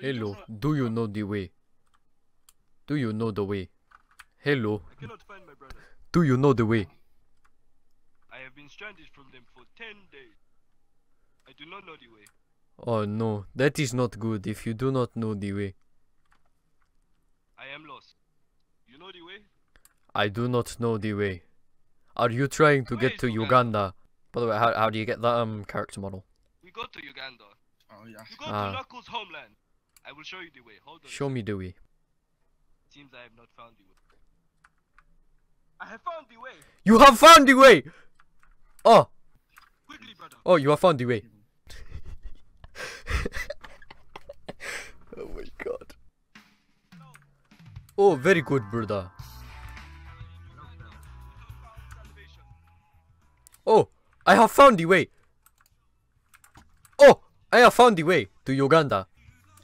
Hello, do you know the way? Do you know the way? Hello, I cannot find my brother. do you know the way? I have been stranded from them for 10 days. I do not know the way. Oh no, that is not good if you do not know the way. I am lost. You know the way? I do not know the way. Are you trying to Where get to Uganda? Uganda? By the way, how, how do you get that um character model? We go to Uganda. Oh yeah. You go Ah. to Knuckles' homeland. I will show you the way. Hold on. Show me the way. Seems I have not found the way. I have found the way. You have found the way! Oh, Quickly, brother. oh, you have found the way. oh my god. Oh, very good, brother. Oh, I have found the way. Oh, I have found the way to Uganda.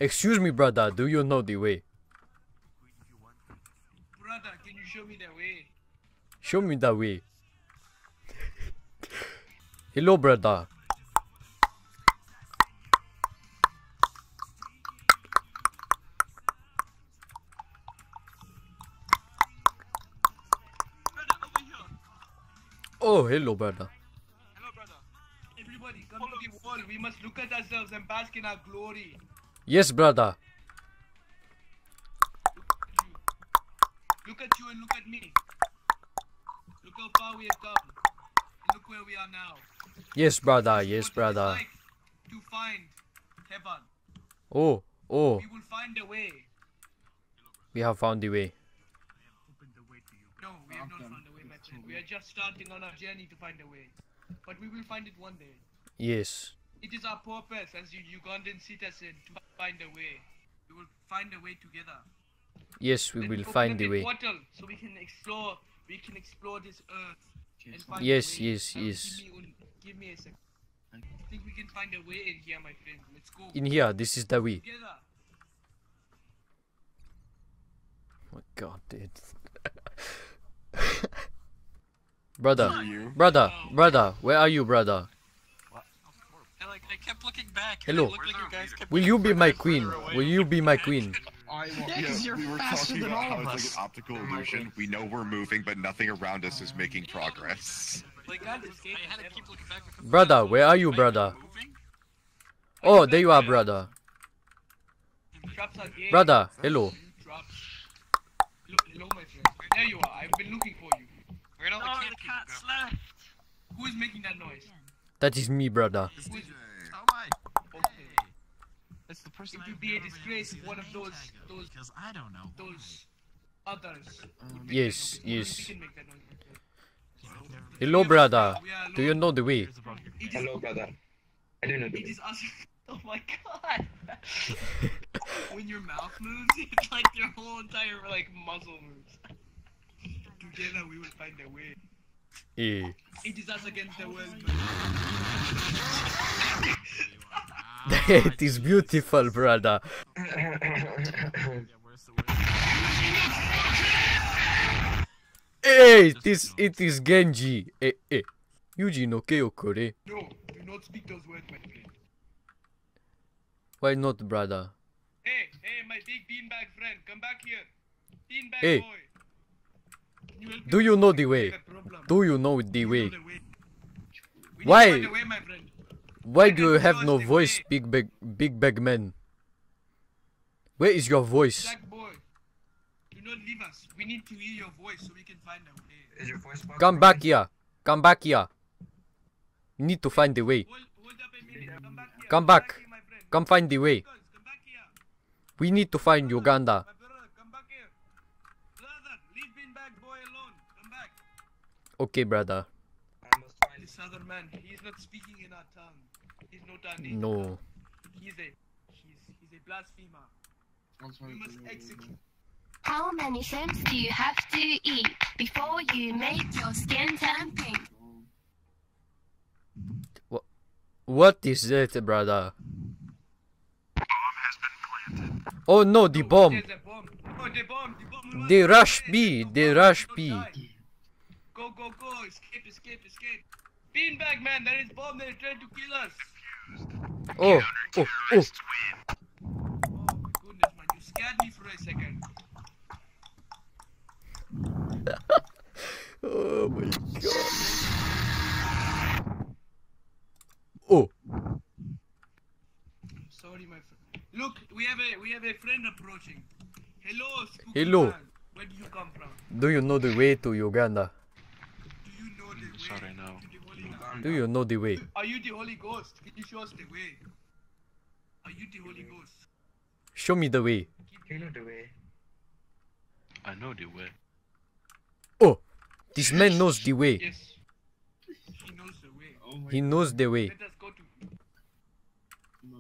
Excuse me, brother, do you know the way? Brother, can you show me the way? Show me the way. Hello, brother. Brother, over here. Oh, hello, brother. Hello, brother. Everybody, come to the wall. We must look at ourselves and bask in our glory. Yes, brother. Look at you and look at me. Look how far we have come. And look where we are now. Yes, brother. Yes, what brother. like to find heaven. Oh, oh, We will find a way. we have found the way. No, we have not found a way, my friend. We are just starting on our journey to find a way. But we will find it one day. Yes. It is our purpose as you Ugandan citizen to find a way. We will find a way together. Yes, we Let will find the a way. Portal so we can explore. We can explore this earth and find a Yes, way. yes, yes. Give me, give me a second. I think we can find a way in here, my friend. Let's go. In here, this is the way. Together. Oh my god, dude. brother, you? brother, brother, where are you, brother? I like I kept looking back. Hello. And it looked like you guys kept Will you be my queen? Will you be my queen? I will, Yeah, 'cause you're we were faster talking than about all how of it's us. like an optical illusion. We know we're moving, but nothing around us is making progress. Like I, was- I had to keep looking back. because Brother, where are you, brother? Oh, there you are, brother. Traps are gay. Brother, hello. Traps. Hello, hello, my friend. There you are. I've been looking for you. Where'd all the No, cat the people cat's left. Who is making that noise? That is me, brother. Who is Oh my! Okay. That's the person It would be a disgrace if one of those those because I don't know. those others. would make um, Yes, that noise. Only yes. We can make that noise. my friend. Hello, brother. We Do you know the way? It is, Hello, brother. I don't know the it way. is us. Oh my god. when your mouth moves, it's like your whole entire like muzzle moves. Together we will find a way. Eh. It is us against the world. it is beautiful, brother. Yeah, where's the way? Hey, it is it is Genji. Eh, eh. Yuji no Keyokore. No, do not speak those words, my friend. Why not, brother? Hey, hey, my big beanbag friend, come back here. Beanbag Hey. boy. Can you help me Do you know the way? Do you know the way? Why? Why do you have no voice, big bag, big bag man? Where is your voice? We need to hear your voice so we can find a way. Come back here. Come back here. You need to find the way. Come back. Come back. Come find the way. We need to find Uganda. My brother, come back here. Brother, leave beanbag boy alone. Come back. Okay, brother. I must find This other man, he is not speaking in our tongue. He's not our native No. tongue. He's a, he's, he's a blasphemer. We must execute. How many shrimps do you have to eat before you make your skin turn pink? What is that, brother? Oh no, the bomb. There's a bomb. Oh, the bomb. The bomb. They rush. B. There's no They rush B. die. Go, go, go. Escape, escape, escape. Beanbag man, there is bomb. They're trying to kill us. Oh, oh, oh. Oh, my goodness man, you scared me for a second. Oh my god. Oh, Sorry, my friend. Look, we have a we have a friend approaching. Hello, Hello. man. Where do you come from? do you know the way to Uganda? Do you know the way sorry, no. to the Holy Land? Do you know the way? Are you the Holy Ghost? Can you show us the way? Are you the Holy Ghost? Show me the way. You know the way. I know the way. Oh, this man knows the way. Yes. He knows the way. Oh my He knows the way. Let us go to. no.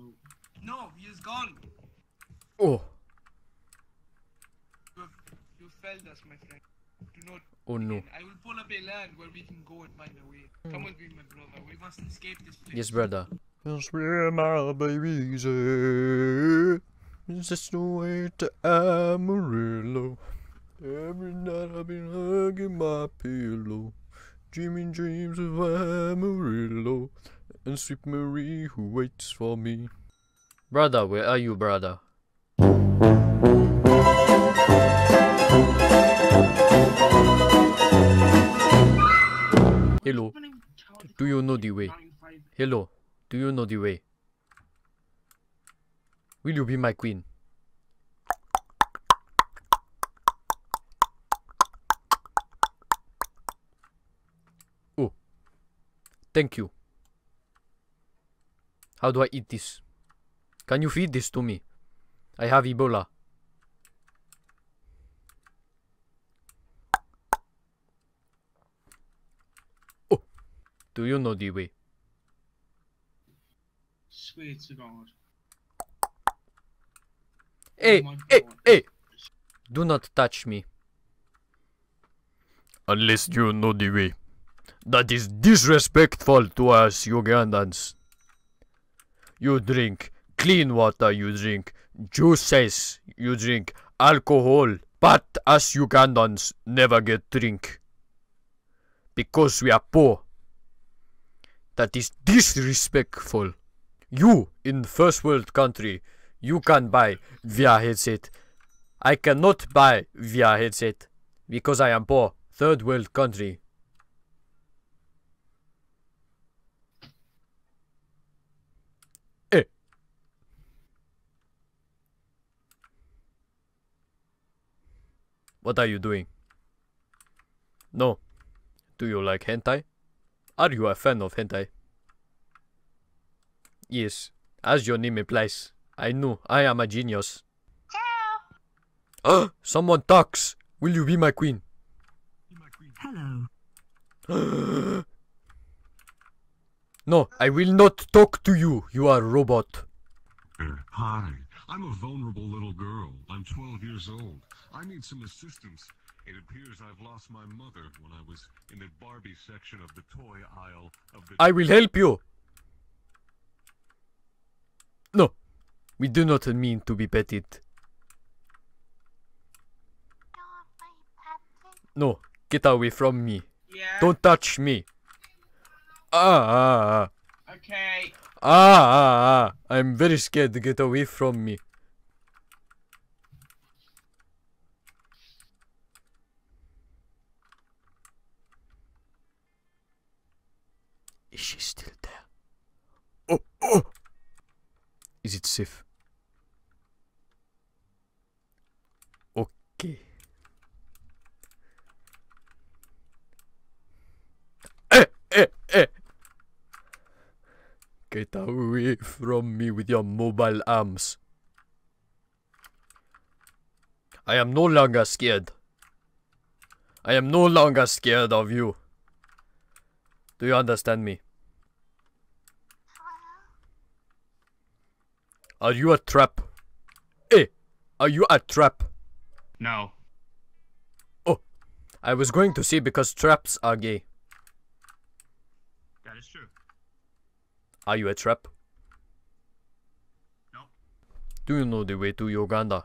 No, he is gone. Oh, You have, you failed us, my friend. Do oh no. I will pull up a land where we can go and find a way. Hmm. Come with me, my brother. We must escape this place. Yes, brother. That's where my baby's at. It's the way to Amarillo. Every night I've been hugging my pillow. Dreaming dreams of Amarillo. And sweet Marie who waits for me. Brother, where are you, brother? Hello. Do you know the way? Hello. Do you know the way? Will you be my queen? Oh. Thank you. How do I eat this? Can you feed this to me? I have Ebola. Do you know the way? Swear to God. Hey, my hey, God. hey! Do not touch me. Unless you know the way. That is disrespectful to us Ugandans. You drink clean water, you drink juices, you drink alcohol, but us Ugandans never get drink. Because we are poor. That is disrespectful. You in first world country, you can buy VR headset. I cannot buy VR headset because I am poor. Third world country. Eh. What are you doing? No. Do you like hentai? Are you a fan of hentai? Yes, as your name implies. I know, I am a genius. Ah, someone talks. Will you be my queen? Hello. No, I will not talk to you. You are a robot. Hi, I'm a vulnerable little girl. I'm 12 years old. I need some assistance. It appears I've lost my mother when I was in the Barbie section of the toy aisle of the. I will help you. No, we do not mean to be petted. No, get away from me. Yeah. Don't touch me. Ah, ah, ah. Okay. Ah, ah, ah. I'm very scared to get away from me. Is she still there? Oh, oh! Is it safe? Okay. Eh, eh, eh! Get away from me with your mobile arms. I am no longer scared. I am no longer scared of you. Do you understand me? Are you a trap? Eh, are you a trap? No. Oh, I was going to say because traps are gay. That is true. Are you a trap? No. Do you know the way to Uganda?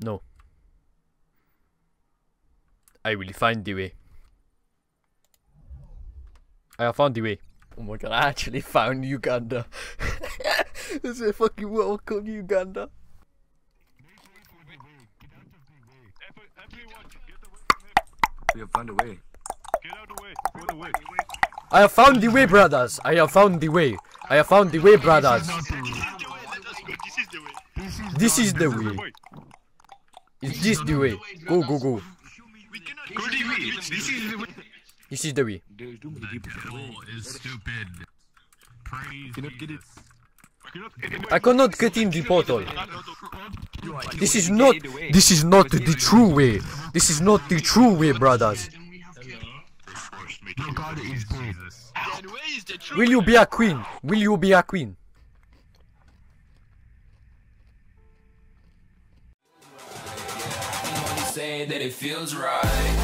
No. I will find the way. I have found the way. Oh my god, I actually found Uganda. It's a fucking welcome Uganda. We have found a way. Get out of the way. Get away. I have found the way, brothers. I have found the way. I have found the way, brothers. This is the way. Is this the way? Go, go, go. What do you mean? This the way. This is the way. There's too many people. is stupid. Cannot get it. I cannot get in the portal. This is not. This is not the true way. This is not the true way, brothers. Your God is dead. Will you be a queen? Will you be a queen? saying that it feels right